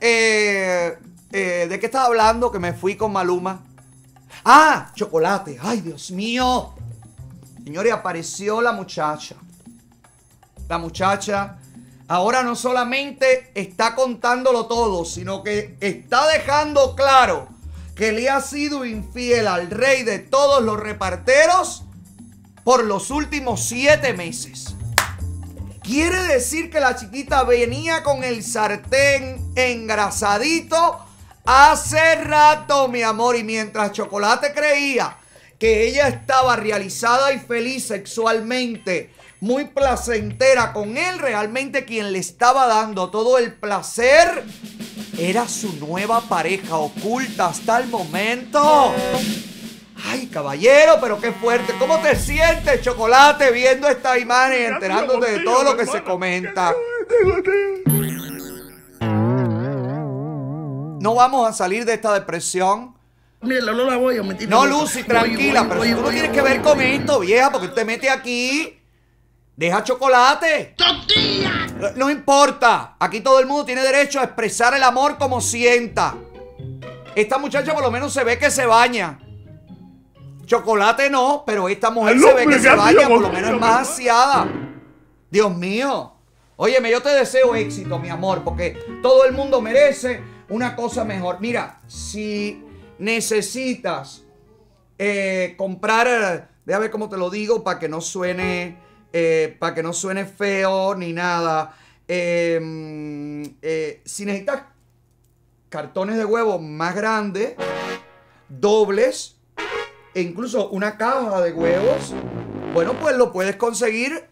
Eh, eh, ¿de qué estaba hablando? Que me fui con Maluma. Ah, chocolate. Ay, Dios mío. Señores, apareció la muchacha. La muchacha ahora no solamente está contándolo todo, sino que está dejando claro que le ha sido infiel al rey de todos los reparteros por los últimos siete meses. Quiere decir que la chiquita venía con el sartén engrasadito hace rato, mi amor. Y mientras Chocolate creía que ella estaba realizada y feliz sexualmente, muy placentera con él, realmente quien le estaba dando todo el placer era su nueva pareja oculta hasta el momento. Caballero, pero qué fuerte. ¿Cómo te sientes, Chocolate, viendo esta imagen y enterándote de todo lo que se comenta? No vamos a salir de esta depresión. Mira, no la voy a mentir. No, Lucy, tranquila, pero tú no tienes que ver con esto, vieja, porque tú te metes aquí. Deja chocolate. ¡Tortilla! No importa. Aquí todo el mundo tiene derecho a expresar el amor como sienta. Esta muchacha por lo menos se ve que se baña. Chocolate no, pero esta mujer se ve que se baña, por lo menos es más aseada. Dios mío. Óyeme, yo te deseo éxito, mi amor, porque todo el mundo merece una cosa mejor. Mira, si necesitas eh, comprar, déjame ver cómo te lo digo para que no suene, eh, para que no suene feo ni nada. Em, eh, si necesitas cartones de huevo más grandes, dobles, e incluso una caja de huevos, bueno, pues lo puedes conseguir